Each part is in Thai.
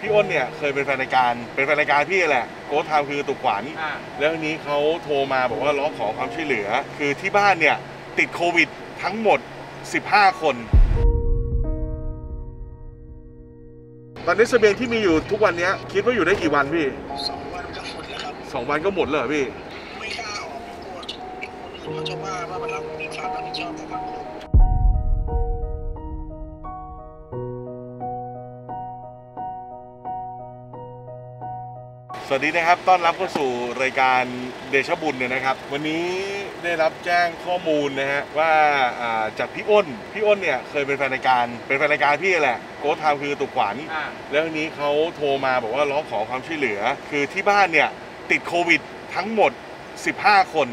พี่อ้นเนี่ยเคยเป็นแฟนรายการ เป็นแฟนรายการพี่แหละโกดไทม์คือตุกขวัญ อ่า แล้วทีนี้เขาโทรมาบอกว่าร้องขอความช่วยเหลือ คือที่บ้านเนี่ยติดโควิดทั้งหมด 15 คน ตอนนี้เสบียงที่มีอยู่ทุกวันเนี้ยคิดว่าอยู่ได้กี่วันพี่สองวันก็หมดแล้วครับ สองวันก็หมดเลยเหรอพี่ ไม่กล้าออกกลัวคนอื่นเขาจะว่าว่ามันรับมีความรับผิดชอบต่อสังคม สวัสดีนะครับ ต้อนรับเข้าสู่รายการเดชบุญเนี่ยนะครับ วันนี้ได้รับแจ้งข้อมูลนะฮะว่าอ่าจากพี่อ้น พี่อ้นเนี่ยเคยเป็นแฟนรายการ เป็นแฟนรายการพี่แหละ โกทาม์คือตุกขวัญ อ่า แล้วทีนี้เขาโทรมาบอกว่าร้องขอความช่วยเหลือ คือที่บ้านเนี่ยติดโควิดทั้งหมด 15 คน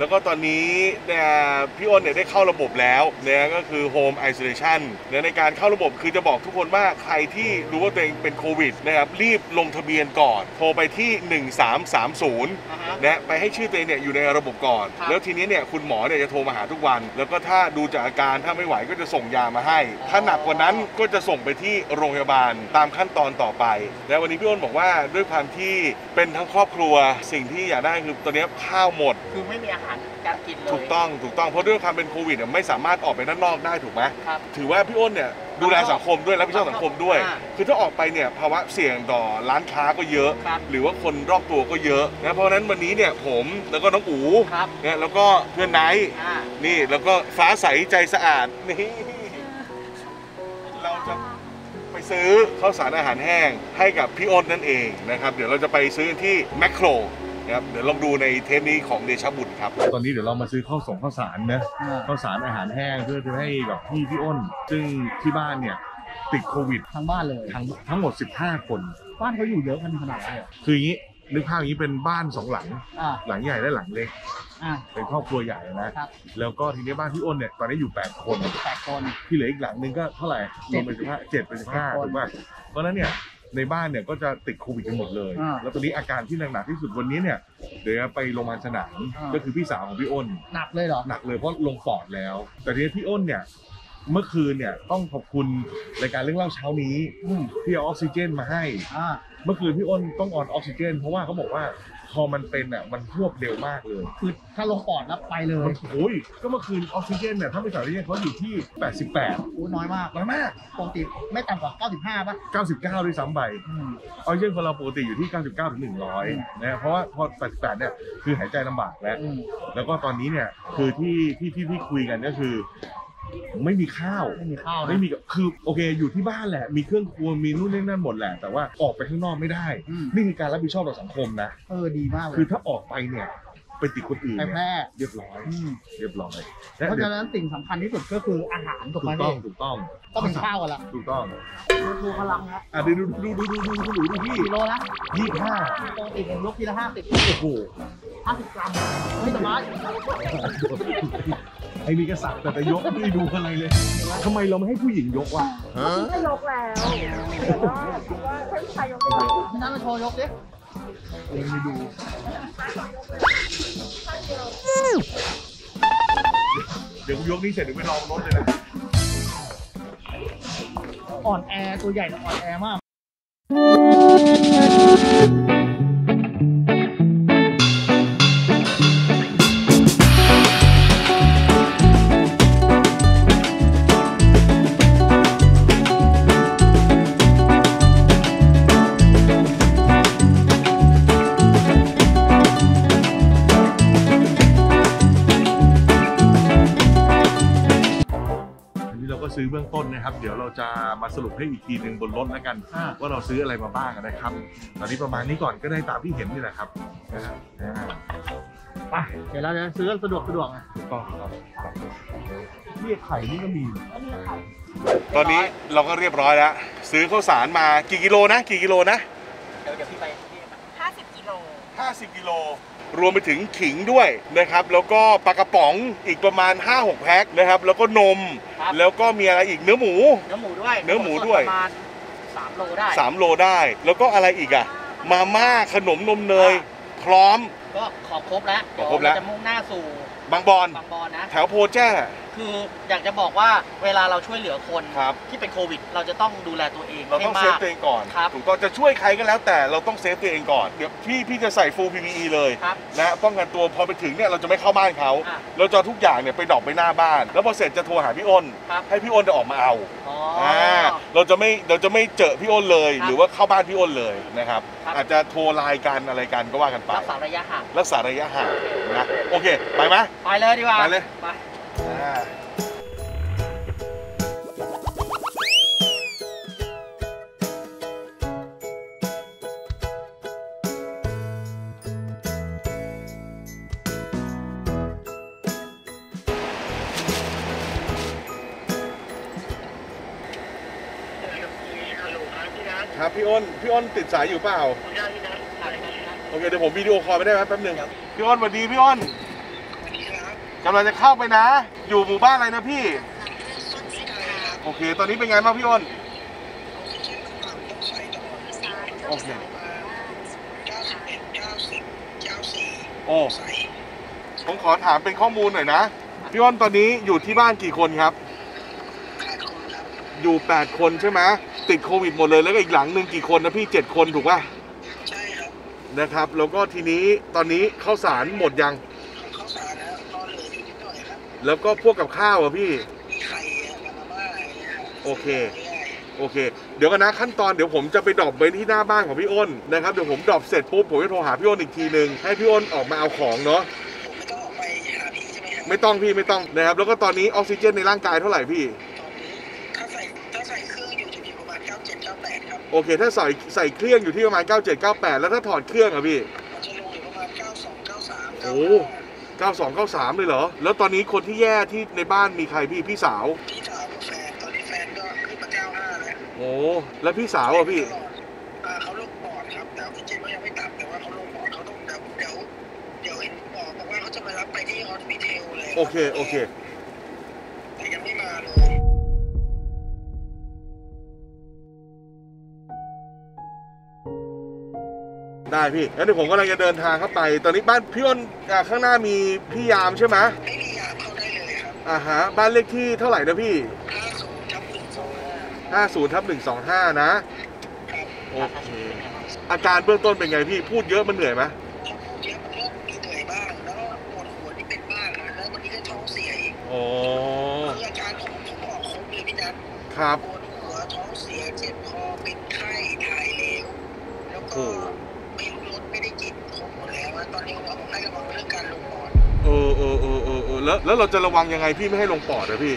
แล้วก็ตอนนี้เนี่ยพี่อ้นเนี่ยได้เข้าระบบแล้วเนี่ยก็คือ Home Isolation เนี่ยในการเข้าระบบคือจะบอกทุกคนว่าใครที่รู้ว่าตัวเองเป็นโควิดนะครับรีบลงทะเบียนก่อน โทรไปที่ 1330อ่าฮะนะไปให้ชื่อตัวเองเนี่ยอยู่ในระบบก่อนครับแล้วทีนี้เนี่ยคุณหมอเนี่ยจะโทรมาหาทุกวัน แล้วก็ถ้าดูจากอาการถ้าไม่ไหวก็จะส่งยามาให้ ถ้าหนักกว่านั้นก็จะส่งไปที่โรงพยาบาลตามขั้นตอนต่อไป และวันนี้พี่อ้นบอกว่าด้วยความที่เป็นทั้งครอบครัวสิ่งที่อยากได้คือตอนนี้ข้าวหมด คือไม่มีอาหารการกินเลย ถูกต้องถูกต้องเพราะด้วยความเป็นโควิดเนี่ยไม่สามารถออกไปด้านนอกได้ถูกไหมครับถือว่าพี่อ้นเนี่ยดูแลสังคมด้วยรับผิดชอบสังคมด้วย อ่าคือถ้าออกไปเนี่ยภาวะเสี่ยงต่อร้านค้าก็เยอะ ครับหรือว่าคนรอบตัวก็เยอะนะเพราะฉะนั้นวันนี้เนี่ยผมแล้วก็น้องอูครับ เนี่ยแล้วก็เพื่อนไนท์อ่า นี่แล้วก็ฟ้าใสใจสะอาดนี่เราจะไปซื้อข้าวสารอาหารแห้งให้กับพี่อ้นนั่นเองนะครับเดี๋ยวเราจะไปซื้อที่แมคโคร นะครับเดี๋ยวลองดูในเทปนี้ของเดชะบุญครับตอนนี้เดี๋ยวเรามาซื้อข้าวส่งข้าวสารนะอ่าข้าวสารอาหารแห้งเพื่อจะให้กับพี่พี่อ้น ซึ่งที่บ้านเนี่ยติดโควิดทั้งบ้านเลยทั้งทั้งหมด 15 คน บ้านเขาอยู่เยอะกันขนาดไหนอะคืออย่างนี้นึกภาพอย่างนี้เป็นบ้านสองหลัง อ่าหลังใหญ่และหลังเล็ก อ่า เป็นครอบครัวใหญ่นะ ครับ แล้วก็ทีนี้บ้านพี่อ้นเนี่ยตอนนี้อยู่ 8 คน แปดคน ที่เหลืออีกหลังนึงก็เท่าไหร่รวมเป็นสิบห้าเจ็ดเป็นสิบห้าเจ็ดคน ถูกป่ะเพราะฉะนั้นเนี่ย ในบ้านเนี่ยก็จะติดโควิดกันหมดเลย อ่าแล้วตอนนี้อาการที่หนักๆที่สุดวันนี้เนี่ยเดี๋ยวไปโรงพยาบาลสนามอ่า ก็คือพี่สาวของพี่อ้น หนักเลยเหรอ หนักเลยเพราะลงปอดแล้ว แต่ทีนี้พี่อ้นเนี่ยเมื่อคืนเนี่ยต้องขอบคุณรายการเรื่องเล่าเช้านี้อืมที่เอาออกซิเจนมาให้ อ่า เมื่อคืนพี่อ้นต้องออนออกซิเจน เพราะว่าเขาบอกว่า พอมันเป็นอะมันควบเร็วมากเลยคือถ้าลงปอดแล้วไปเลยมันโอ้ยก็เมื่อคืนออกซิเจนเนี่ยถ้าไม่ใส่ออกซิเจนเขาอยู่ที่ 88อู้น้อยมากน้อยมากปกติไม่ต่ำกว่า 95ป่ะ99ด้วยซ้ำไปอืม ออกซิเจนของเราปกติอยู่ที่ 99ถึง100นะเพราะว่าพอ 88เนี่ยคือหายใจลำบากแล้ว อืม แล้วก็ตอนนี้เนี่ยคือที่ที่ที่ที่คุยกันก็คือ ไม่มีข้าวไม่มีข้าวนะ ไม่มีกับคือโอเคอยู่ที่บ้านแหละ มีเครื่องครัวมีนู่นนี่นั่นหมดแหละ แต่ว่าออกไปข้างนอกไม่ได้ อืมนี่คือการรับผิดชอบต่อสังคมนะ เออดีมากเลยคือถ้าออกไปเนี่ยไปติดคนอื่นไปเนี่ยแพร่เรียบร้อย อืมเรียบร้อยเพราะฉะนั้นสิ่งสำคัญที่สุดก็คืออาหารถูกถูไหมกต้องพี่ถูกต้องต้องเป็นข้าวกันละถูกต้องดูพลังนะอะเดี๋ยวดูดูดูดูดูดูดูดูพี่กิโลละยี่ห้าปกติผมยกทีละห้าสิบโอ้โห ห้าสิบกรัมไม่สบาย ไอ้นี่ก็สักแต่จะยกไม่ได้ดูอะไรเลยทำไมเราไม่ให้ผู้หญิงยกวะไม่ยกแล้วแต่ว่าคิดว่าถ้าผู้ชายยกไม่ได้พี่น้ำมาโชว์ยกดิเลยไม่ดูเดี๋ยวกูยกนี่เสร็จเดี๋ยวไปลองรถเลยนะอ่อนแอตัวใหญ่แต่อ่อนแอมาก นนะครับ เดี๋ยวเราจะมาสรุปให้อีกทีหนึ่งบนรถแล้วกันอ่าว่าเราซื้ออะไรมาบ้างนะครับ ตอนนี้ประมาณนี้ก่อนก็ได้ตามที่เห็นนี่แหละครับนะฮะนะฮะไปเดี๋ยวเราจะซื้อสะดวกสะดวกนะถูกต้องครับนี่ไข่นี่ก็มี ตอนนี้เราก็เรียบร้อยแล้ว ซื้อข้าวสารมากี่กิโลนะ กี่กิโลนะ เดี๋ยวเดี๋ยวพี่ไปพี่50กิโล50กิโล รวมไปถึงขิงด้วยนะครับ แล้วก็ปลากระป๋องอีกประมาณ 5-6 แพ็คนะครับ แล้วก็นมแล้วก็มีอะไรอีกเนื้อหมู เนื้อหมูด้วยเนื้อหมูด้วย ประมาณสามโลได้ 3 โลได้ แล้วก็อะไรอีกอะมาม่าขนมนมเนยพร้อม ก็ขอครบแล้วขอครบแล้ว เดี๋ยเาจะมุ่งหน้าสู่บางบอน บางบอนนะ แถวโพแจ้คืออยากจะบอกว่าเวลาเราช่วยเหลือคนครับที่เป็นโควิด เราจะต้องดูแลตัวเองเราต้องให้เซฟมากตัวเองก่อนครับถูกต้องจะช่วยใครก็แล้วแต่เราต้องเซฟตัวเองก่อนเดี๋ยวพี่พี่จะใส่ full PPE เลยครับนะป้องกันตัวพอไปถึงเนี่ยเราจะไม่เข้าบ้านเขาอะเราจะเอาทุกอย่างเนี่ยไปดรอกไปหน้าบ้าน แล้วพอเสร็จจะโทรหาพี่อ้นครับ ให้พี่อ้นจะออกมาเอาอ๋ออ่าเราจะไม่เราจะไม่เจอพี่อ้นเลย ครับหรือว่าเข้าบ้านพี่อ้นเลยนะครับครับ อาจจะโทรไลน์กันอะไรกันก็ว่ากันไป รักษาระยะห่างรักษาระยะห่างนะโอเคไปไหม ไปเลยดีกว่าไปเลย ไปอ่า ครับพี่อ้นพี่อ้นติดสายอยู่เปล่าโอเคเดี๋ยวผมวิดีโอคอลไปได้ไหมแป๊บหนึงพี่อ้นสวัสดีพี่อ้น กำลังจะเข้าไปนะ อยู่หมู่บ้านอะไรนะพี่ โอเค ตอนนี้เป็นไงบ้างพี่อ้นโอเคโอ้ผมขอถามเป็นข้อมูลหน่อยนะ พี่อ้นตอนนี้อยู่ที่บ้านกี่คนครับ อยู่ 8 คนใช่ไหมติดโควิดหมดเลยแล้วก็อีกหลังหนึ่งกี่คนนะพี่ 7 คนถูกป่ะ ใช่ครับ นะครับ แล้วก็ทีนี้ตอนนี้ข้าวสารหมดยังข้าว แล้วก็พวกกับข้าวอะพี่มีไข่อะกับมาม่าอะไรเงี้ยโอเค โอเค เดี๋ยวกันนะขั้นตอนเดี๋ยวผมจะไป drop ไว้ที่หน้าบ้านของพี่อ้นนะครับเดี๋ยวผม drop เสร็จปุ๊บผมจะโทรหาพี่อ้นอีกทีหนึ่งให้พี่อ้นออกมาเอาของเนาะผมไม่ต้องออกไปหาพี่ใช่ไหมครับไม่ต้องพี่ไม่ต้องนะครับแล้วก็ตอนนี้ออกซิเจนในร่างกายเท่าไหร่พี่ตอนนี้ถ้าใส่ถ้าใส่เครื่องอยู่จะมีประมาณ97 98ครับโอเค ถ้าใส่ใส่เครื่องอยู่ที่ประมาณ97 98 แล้วถ้าถอดเครื่องอะพี่มันจะลงอยู่ประมาณ92 93โอ้ 92 93 เลยเหรอ แล้วตอนนี้คนที่แย่ที่ในบ้านมีใครพี่พี่สาว พี่สาวกับแฟนตอนนี้แฟนก็ขึ้นมา95แล้วโอ้แล้วพี่สาวอะพี่อ่าเขาลงปอดครับแต่ออกซิเจนก็ยังไม่ต่ำแต่ว่าเขาลงปอดเขาต้องเดี๋ยวเดี๋ยวเดี๋ยวเห็นหมอบอกว่าเขาจะมารับไปที่ฮอสพิทอลเลยโอเคโอเค ได้พี่งั้นเดี๋ยวผมกำลังจะเดินทางเข้าไป ตอนนี้บ้านพี่อ้นอ่าข้างหน้ามีพี่ยามใช่ไหมไม่มียามเข้าได้เลยครับอ่าฮะบ้านเลขที่เท่าไหร่นะพี่50ทับ125 50ทับ125 นะ ครับโอเค อาการเบื้องต้นเป็นไงพี่ พูดเยอะมันเหนื่อยไหมพอพูดเยอะมันเริ่มมีเหนื่อยบ้าง แล้วก็ปวดหัวที่เป็นบ้างนะแล้ววันนี้ก็ท้องเสียอีกอ๋อคืออาการผมผมบอกครบเลยพี่นัทครับ ปวดหัวท้องเสียเจ็บคอเป็นไข้ถ่ายเร็วแล้วก็ไม่ อดเออเออเออเออเออแล้วแล้วเราจะระวังยังไงพี่ไม่ให้ลงปอดอะพี่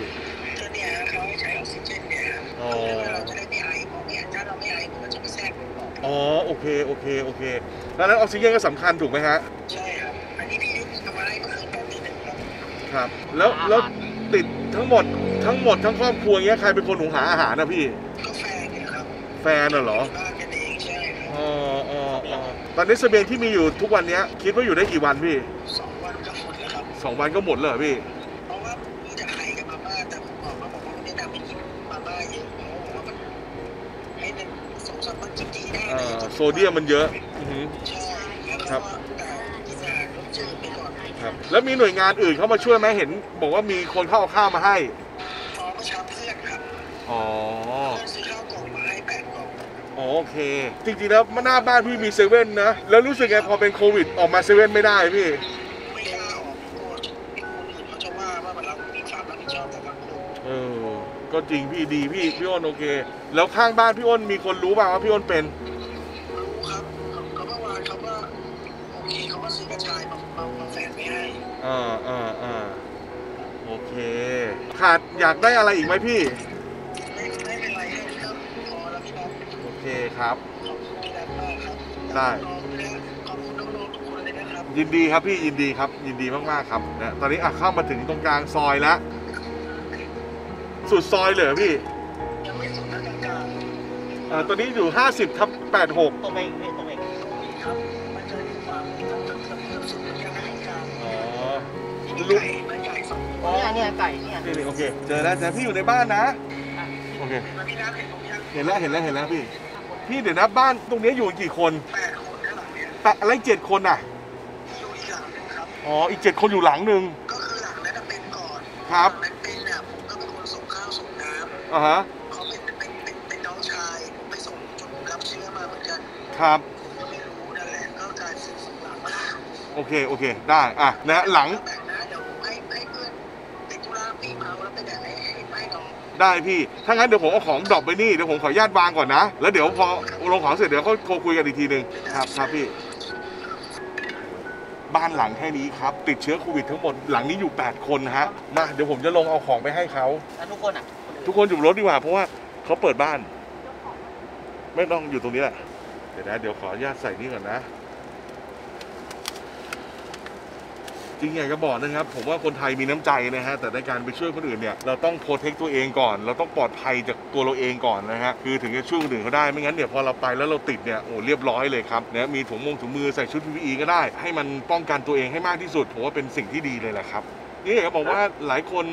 ก็เนี่ยเขาให้ใช้ออกซิเจนเนี่ยฮะอ๋อ เพื่อเราจะได้ไม่ไอพราะเนี่ยถ้าเราไม่ไอมันก็จะไปแทรกลงปอดอ๋อโอเคโอเคโอเค แล้วนั้นออกซิเจนก็สำคัญถูกไหมฮะใช่ครับอันนี้พี่ยุทธเอามาให้เมื่อคืนตอนตีหนึ่งครับครับ แล้วแล้วติดทั้งหมดทั้งหมดทั้งครอบครัวเงี้ยใครเป็นคนหุงหาอาหารนะพี่ ก็แฟนเนี่ยครับแฟนน่ะเหรอบ้านกันเองใช่ครับอ๋ออ๋ออ๋อตอนนี้เสบียงที่มีอยู่ทุกวันเนี้ยคิดว่าอยู่ได้กี่วันพี่ สองวันก็หมดเลยเหรอพี่เพราะว่ามีแต่ไข่กับมาม่าแต่ผมบอกเขาบอกว่าไม่ได้นำไปกินมาม่าเยอะเพราะว่ามันให้เป็นสองสามวันกินดีได้เอ่อโซเดียมมันเยอะอือหือ ใช่แล้วครัก็บแต่กินอาหารรสจืดไปก่อนครับ แล้วมีหน่วยงานอื่นเข้ามาช่วยไหมเห็น บอกว่ามีคนเข้าเอาข้าวมาให้ พอเมื่อเช้าเพื่อนครับอ๋อ เพื่อนซื้อข้าวกล่องมาให้แปดกล่องอ๋อโอเค จริงๆแล้วหน้าบ้านพี่มีเซเว่นนะ แล้วรู้สึกไงพอเป็นโควิดออกมาเซเว่นไม่ได้พี่ไม่ ก็จริงพี่ดีพี่พี่อ้นโอเค แล้วข้างบ้านพี่อ้นมีคนรู้ป่าวว่าพี่อ้นเป็นรู้ครับเขาเมื่อวานเขาก็โอเคเขาก็ซื้อกระชายมามามาแฝงไม่ให้อ่าอ่าอ่าโอเค ขาดอยากได้อะไรอีกไหมพี่ ไม่ไม่เป็นไรให้เริ่มพอแล้วพี่น้องโอเคครับ ขอบคุณพี่นัทมากครับได้น้องๆด้วยขอบคุณน้องๆทุกคนเลยนะครับ ยินดีครับพี่ยินดีครับ ยินดีมากๆครับนะตอนนี้อะเข้ามาถึงตรงกลางซอยแล้ว สุดซอยเลยเหรอพี่ยังไม่สุดทางการอ่าตอนนี้อยู่ 50ทับ86ตรงไปอีกพี่ตรงไปอีกครับมันจะมีความทางทางเกือบสุดทางการอ๋อที่ลุไก่กมันใหญ่สองอ๋อเนี่ยเนี่ยไก่เนี่ยนี่นี่โอเค เจอแล้วแต่พี่อยู่ในบ้านนะอะโอเค แล้วพี่นัทเห็นผมยังเห็นแล้วเห็นแล้วเห็นแล้วพี่ พี่เดี๋ยวนะบ้านตรงนี้อยู่กี่คนแปดคนข้างหลังเนี่ยแต่อะไรเจ็ดคนอะ อยู่อีกหลังหนึงครับ อ๋อ อีกเจ็ดคนอยู่หลังหนึ่ง ก็คือหลังนั้นนะเป็นก่อนครับ หลังนั้นเป็น อ่าฮะเขาเป็นเป็นเป็นเป็นน้องชายผมไปส่งจนรับเชื้อมาเหมือนกันครับ ผมก็ไม่รู้นั่นแหละก็กลายเป็นหลังโอเค โอเค ได้ อะนะฮะหลัง แบ่งนะเดี๋ยวให้ให้เพื่อนติดธุระปีมาแล้วไปแบ่งให้ให้ให้น้องได้พี่ ถ้างั้นเดี๋ยวผมเอาของดรอปไปนี่ เดี๋ยวผมขออนุญาตวางก่อนนะ แล้วเดี๋ยวพอลงของเสร็จเดี๋ยวเขาโทรคุยกันอีกทีหนึ่งครับ ครับพี่ บ้านหลังแค่นี้ครับ ติดเชื้อโควิดทั้งหมด หลังนี้อยู่ 8 คนนะฮะ มา เดี๋ยวผมจะลงเอาของไปให้เขา แล้วทุกคนอะ ทุกคนอยู่รถดีกว่าเพราะว่าเขาเปิดบ้าน ไม่ต้องอยู่ตรงนี้แหละ เดี๋ยวนะเดี๋ยวขออนุญาตใส่นี่ก่อนนะ จริงอยากจะบอกนะครับ ผมว่าคนไทยมีน้ำใจนะฮะแต่ในการไปช่วยคนอื่นเนี่ยเราต้องโปรเทคตัวเองก่อน เราต้องปลอดภัยจากตัวเราเองก่อนนะฮะคือถึงจะช่วยคนอื่นเขาได้ไม่งั้นเดี๋ยวพอเราไปแล้วเราติดเนี่ยโอ้เรียบร้อยเลยครับนะมีถุงมงถุงมือใส่ชุด PPE ก็ได้ ให้มันป้องกันตัวเองให้มากที่สุดผมว่าเป็นสิ่งที่ดีเลยแหละครับนี่อยากจะบอกว่าหลายคน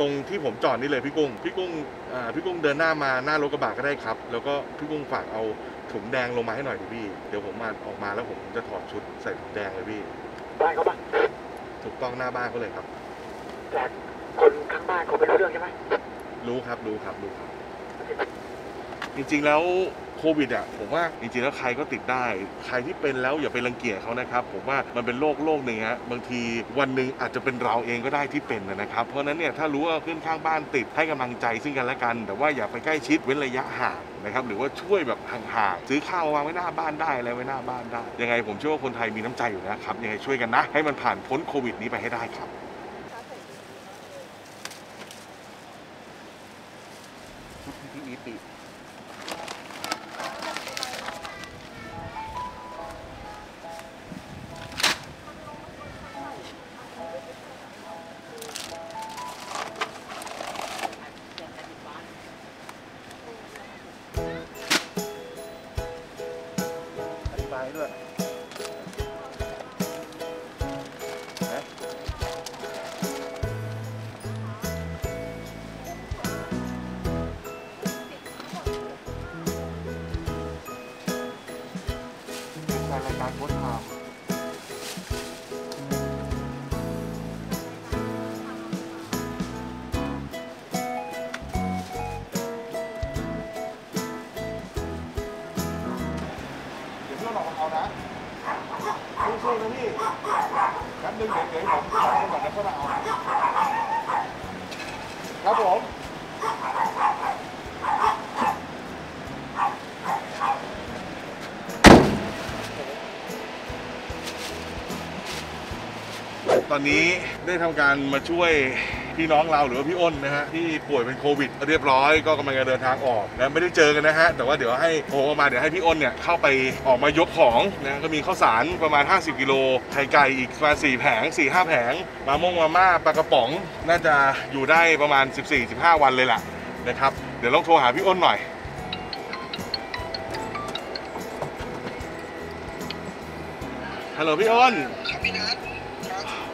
ตรงที่ผมจอดนี่เลยพี่กุ้ง พี่กุ้งอ่าพี่กุ้งเดินหน้ามาหน้ารถกระบะก็ได้ครับ แล้วก็พี่กุ้งฝากเอาถุงแดงลงมาให้หน่อยดิพี่ เดี๋ยวผมมาออกมาแล้วผมจะถอดชุดใส่ถุงแดงเลยพี่ บ้านเขาปะถูกต้องหน้าบ้านเขาเลยครับแต่คนข้างบ้านเขาไม่รู้เรื่องใช่ไหมรู้ครับรู้ครับรู้ครับ จริงๆแล้ว โควิดอะผมว่าจริงๆแล้วใครก็ติดได้ ใครที่เป็นแล้วอย่าไปรังเกียจเขานะครับ ผมว่ามันเป็นโรคโรคหนึ่งฮะบางทีวันหนึ่งอาจจะเป็นเราเองก็ได้ที่เป็นนะครับ เพราะนั้นเนี่ยถ้ารู้ว่าเพื่อนข้างบ้านติดให้กำลังใจซึ่งกันและกัน แต่ว่าอย่าไปใกล้ชิดเว้นระยะห่างนะครับหรือว่าช่วยแบบห่างๆซื้อข้าวมาวางไว้หน้าบ้านได้อะไรไว้หน้าบ้านได้ ยังไงผมเชื่อว่าคนไทยมีน้ำใจอยู่นะครับยังไงช่วยกันนะ ให้มันผ่านพ้นโควิดนี้ไปให้ได้ครับชุด PPE เป็ ตอนนี้ได้ทำการมาช่วยพี่น้องเราหรือว่าพี่อ้นนะฮะที่ป่วยเป็นโควิด เรียบร้อยก็กำลังจะเดินทางออกนะไม่ได้เจอกันนะฮะแต่ว่าเดี๋ยวให้โทรมาเดี๋ยวให้พี่อ้นเนี่ยเข้าไปออกมายกของนะก็มีข้าวสารประมาณ 50 กิโลไข่ไก่อีกประมาณ4แผง 4 5 แผง มาม่งมาม่าปลากระป๋อง น่าจะอยู่ได้ประมาณ 14-15 วันเลยล่ะนะครับเดี๋ยวลองโทรหาพี่อ้นหน่อยฮัลโหลพี่อ้นครับพี่นัท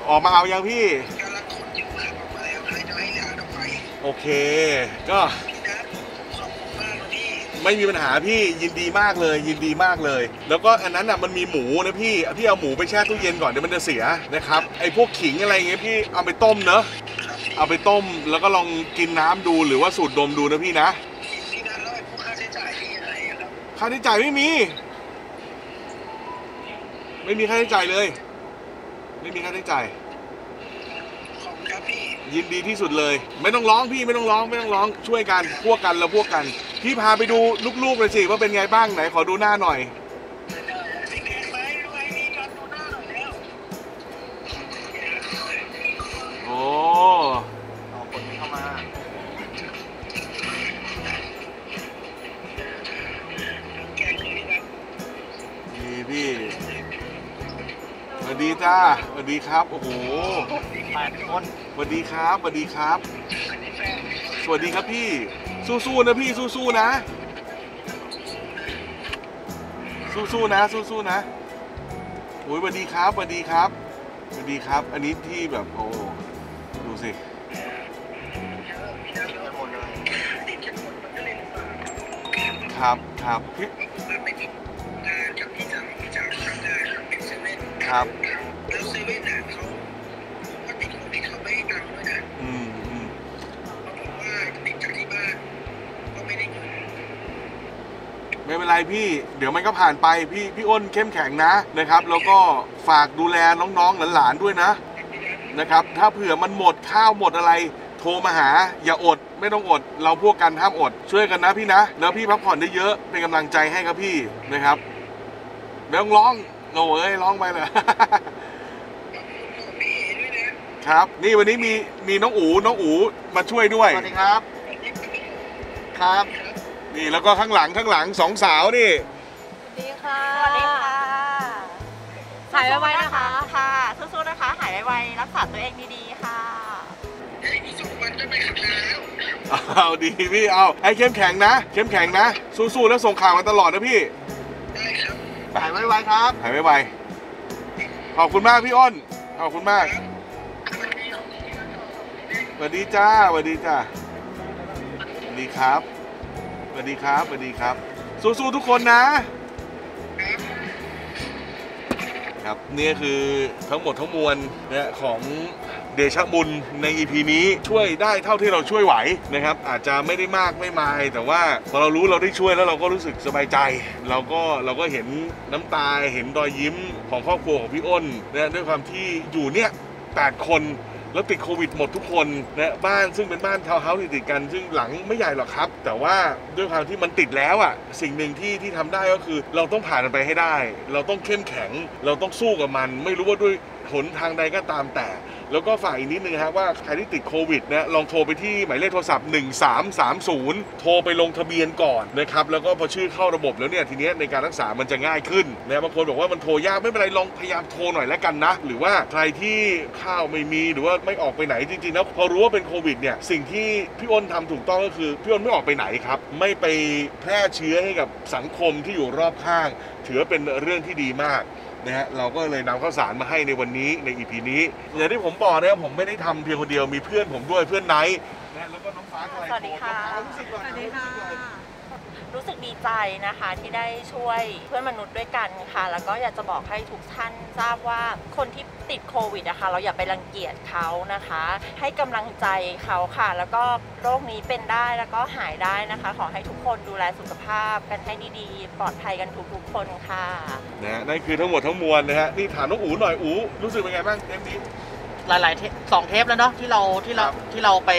ออกมาเอายังพี่กำลังขนอยู่ขับออกมาแล้วให้จะให้หลานออกไปโอเค ก็พี่นัทผมขอบคุณมากเลยพี่ไม่มีปัญหาพี่ยินดีมากเลย ยินดีมากเลย แล้วก็อันนั้นอะมันมีหมูนะพี่พี่เอาหมูไปแช่ตู้เย็นก่อนเดี๋ยวมันจะเสียนะครับไอ้พวกขิงอะไรเงี้ยพี่เอาไปต้มเนอะครับพี่เอาไปต้มแล้วก็ลองกินน้ำดูหรือว่าสูดดมดูนะพี่นะพี่นัทแล้วไอ้พวกค่าใช้จ่ายที่ยังไงอะครับค่าใช้จ่ายไม่มี ไม่มีค่าใช้จ่ายเลย ไม่มีค่าใช้จ่ายขอบคุณครับพี่ ยินดีที่สุดเลย ไม่ต้องร้องพี่ไม่ต้องร้องไม่ต้องร้องช่วยกันพวกกันเราพวกกัน พี่พาไปดูลูกๆเลยสิว่าเป็นไงบ้างไหนขอดูหน้าหน่อย ดีครับ โอ้โหแปดคนสวัสดีครับสวัสดีครับ สวัสดีครับพี่ สู้ๆนะพี่ สู้ๆนะ สู้ๆนะ สู้ๆนะโอ้ยสวัสดีครับสวัสดีครับสวัสดีครับ อันนี้ที่แบบโอ้ดูสิพี่นัทติดกันหมด ไม่เป็นไรพี่ เดี๋ยวมันก็ผ่านไปพี่พี่อ้นเข้มแข็งนะนะครับ แล้วก็ฝากดูแลน้องๆหลานๆด้วยนะนะครับ ถ้าเผื่อมันหมดข้าวหมดอะไร โทรมาหา อย่าอด ไม่ต้องอด เราพวกกันห้ามอด ช่วยกันนะพี่นะ แล้วพี่พักผ่อนได้เยอะเป็นกำลังใจให้ครับพี่นะครับไม่ต้องร้องโอ้ยร้องไปเลยครับ นี่วันนี้มีมีน้องอูน้องอูมาช่วยด้วยสวัสดีครับ ครับ นี่แล้วก็ข้างหลังข้างหลังสองสาวนี่ ดีค่ะสวัสดีค่ะหายไวๆนะคะ ค่ะสู้ๆนะคะ หายไวๆรักษาตัวเองดีๆค่ะอีกสองวันจะไปขับแล้วเอาดีพี่เอาให้เข้มแข็งนะ เข้มแข็งนะ สู้ๆแล้วส่งข่าวมาตลอดนะพี่ได้ครับหายไวๆครับหายไวๆขอบคุณมากพี่อ้นขอบคุณมากสวัสดีจ้าสวัสดีจ้าสวัสดีครับ สวัสดีครับสวัสดีครับ สู้ๆทุกคนนะ ครับนี่คือทั้งหมดทั้งมวลนะของเดชะบุญใน EP นี้ช่วยได้เท่าที่เราช่วยไหวนะครับ อาจจะไม่ได้มากไม่มาย แต่ว่าพอเรารู้เราได้ช่วยแล้วเราก็รู้สึกสบายใจ เราก็เราก็เห็นน้ำตาเห็นรอยยิ้มของครอบครัวของพี่อ้นนะด้วยความที่อยู่เนี่ย8คน แล้วติดโควิดหมดทุกคนนะบ้านซึ่งเป็นบ้านทาวน์เฮาส์ติดๆกัน ซึ่งหลังไม่ใหญ่หรอกครับ แต่ว่าด้วยความที่มันติดแล้วอะสิ่งหนึ่งที่ที่ทำได้ก็คือ เราต้องผ่านมันไปให้ได้ เราต้องเข้มแข็ง เราต้องสู้กับมัน ไม่รู้ว่าด้วยหนทางใดก็ตามแต่ แล้วก็ฝากอีกนิดนึงครับว่าใครที่ติดโควิดนะลองโทรไปที่หมายเลขโทรศัพท์ 1330 โทรไปลงทะเบียนก่อนนะครับแล้วก็พอชื่อเข้าระบบแล้วเนี่ยทีเนี้ยในการรักษามันจะง่ายขึ้นนะบางคนบอกว่ามันโทรยากไม่เป็นไรลองพยายามโทรหน่อยแล้วกันนะ หรือว่าใครที่ข้าวไม่มีหรือว่าไม่ออกไปไหนจริงๆแล้วพอรู้ว่าเป็นโควิดเนี่ยสิ่งที่พี่อ้นทำถูกต้องก็คือพี่อ้นไม่ออกไปไหนครับ ไม่ไปแพร่เชื้อให้กับสังคมที่อยู่รอบข้าง ถือว่าเป็นเรื่องที่ดีมาก นะฮะเราก็เลยนำข้าวสารมาให้ในวันนี้ใน EP นี้อย่างที่ผมบอกนะครับผมไม่ได้ทำเพียงคนเดียวมีเพื่อนผมด้วยเพื่อนไนท์นะแล้วก็น้องฟ้าทลายสวัสดีค่ะโจรรู้สึกก่อนสวัสดีค่ะ รู้สึกดีใจนะคะที่ได้ช่วยเพื่อนมนุษย์ด้วยกันค่ะ แล้วก็อยากจะบอกให้ทุกท่านทราบว่าคนที่ติดโควิดนะคะเราอย่าไปรังเกียจเขานะคะ ให้กำลังใจเขาค่ะ แล้วก็โรคนี้เป็นได้แล้วก็หายได้นะคะ ขอให้ทุกคนดูแลสุขภาพกันให้ดีๆ ปลอดภัยกันทุกๆคนค่ะนะฮะนั่นคือทั้งหมดทั้งมวลนะฮะนี่ถามน้องอูหน่อยอูรู้สึกเป็นไงบ้างเทปนี้ หลายๆเทปสองเทปแล้วเนาะที่เราที่เราครับที่เราไป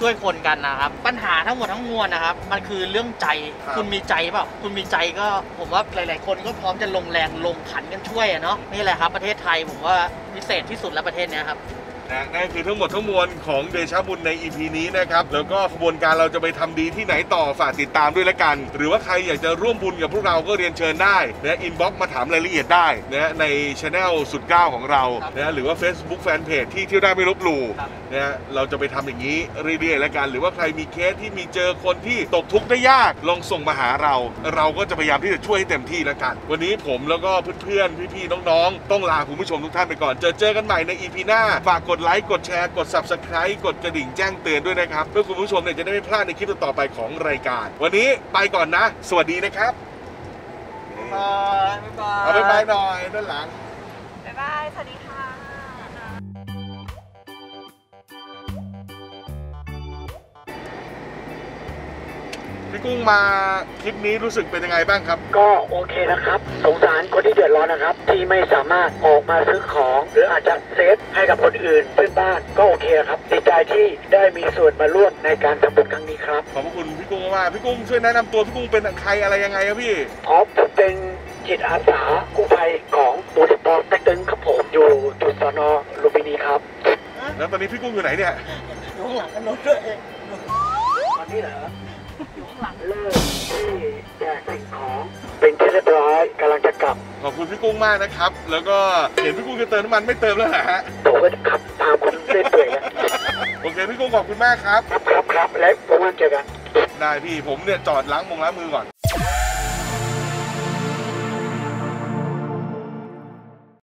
ช่วยคนกันนะครับ ปัญหาทั้งหมดทั้งมวลนะครับ มันคือเรื่องใจครับคุณมีใจเปล่าคุณมีใจก็ผมว่าหลาย ๆ คนก็พร้อมจะลงแรงลงขันกันช่วยอะเนาะนี่แหละครับ ประเทศไทยผมว่าพิเศษที่สุดแล้วประเทศเนี้ยครับ นะนั่นคือทั้งหมดทั้งมวลของเดชะบุญใน EP นี้นะครับ แล้วก็ขบวนการเราจะไปทำดีที่ไหนต่อฝากติดตามด้วยละกัน หรือว่าใครอยากจะร่วมบุญกับพวกเราก็เรียนเชิญได้นะ inbox มาถามรายละเอียดได้นะในช anel สุดเก้าของเราครับนะหรือว่า Facebook Fanpage ที่เที่ยวได้ไม่ลบหลู่ครับนะฮะเราจะไปทำอย่างนี้เรื่อยๆแล้วกัน หรือว่าใครมีเคสที่มีเจอคนที่ตกทุกข์ได้ยากลองส่งมาหาเรา เราก็จะพยายามที่จะช่วยให้เต็มที่แล้วกัน วันนี้ผมแล้วก็เพื่อนๆพี่ๆน้องๆ ต้องลาคุณผู้ชมทุกท่านไปก่อน เจอเจอกันใหม่ใน EP หน้าฝากกดไลค์กดแชร์กด Subscribe กดกระดิ่งแจ้งเตือนด้วยนะครับเพื่อคุณผู้ชมเนี่ยจะได้ไม่พลาดในคลิปต่อๆไปของรายการ วันนี้ไปก่อนนะ สวัสดีนะครับบ๊ายบายเอาไปบายหน่อยด้านหลัง บ๊ายบาย สวัสดีค่ะ พี่กุ้งมาคลิปนี้รู้สึกเป็นยังไงบ้างครับ ก็โอเคนะครับ สงสารคนที่เดือดร้อนนะครับ ที่ไม่สามารถออกมาซื้อของ หรืออาจจะเซฟให้กับคนอื่นเพื่อนบ้านก็โอเคครับดีใจที่ได้มีส่วนมาร่วมในการทำบุญครั้งนี้ครับขอบพระคุณพี่กุ้งมากๆพี่กุ้งช่วยแนะนำตัวพี่กุ้งเป็นใครอะไรยังไงครับพี่อ๋อผมเป็นจิตอาสากู้ภัยของมูลนิธิปอเต็กตึงครับผมอยู่จุดสนลุมพินีครับแล้วตอนนี้พี่กุ้งอยู่ไหนเนี่ยอยู่ข้างหลังกันนู้นด้วยตอนนี้เหรอ อยู่ข้างหลัง เลิกที่แจกสิ่งของ เป็นที่เรียบร้อยกำลังจะกลับ ขอบคุณพี่กุ้งมากนะครับ แล้วก็เห็นพี่กุ้งจะเติมน้ำมันไม่เติมแล้วเหรอฮะ ผมก็จะขับตามคุณเรื่อยๆแล้วโอเคพี่กุ้งขอบคุณมากครับ ครับครับครับและผมว่าเจอกัน ได้พี่ผมเนี่ยจอดล้างมงล้างมือก่อน